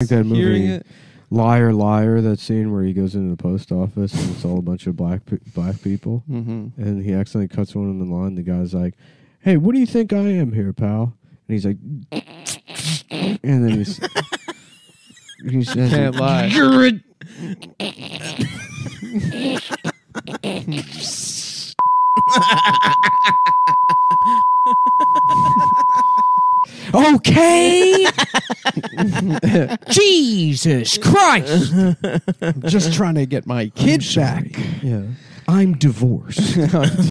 Like that movie, hearing it. Liar, Liar. That scene where he goes into the post office and it's all a bunch of black pe- black people, Mm-hmm. and he accidentally cuts one in the line. The guy's like, "Hey, what do you think I am here, pal?" And he's like, and then he's he says, Can't lie. "You're a Okay. Jesus Christ. I'm just trying to get my kids back. yeah." I'm divorced.